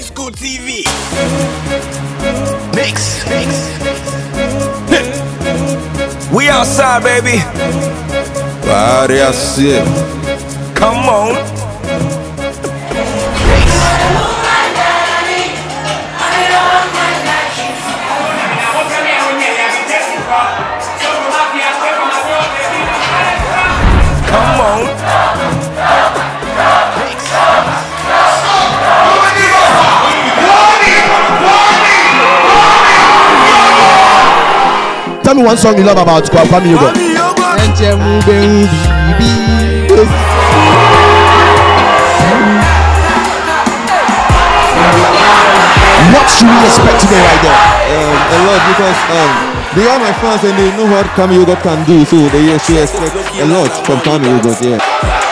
High School TV. Mix. Mix. We outside, baby. Várias C. Come on. Tell me one song you love about Kwame Yogot. Ẹnjẹ mu bẹ́ẹ̀ bíbí. What should we expect today right there? Um, a lot because um, they are my fans and they know what Kwame Yogot can do, so they should expect a lot from Kwame Yogot. Yeah.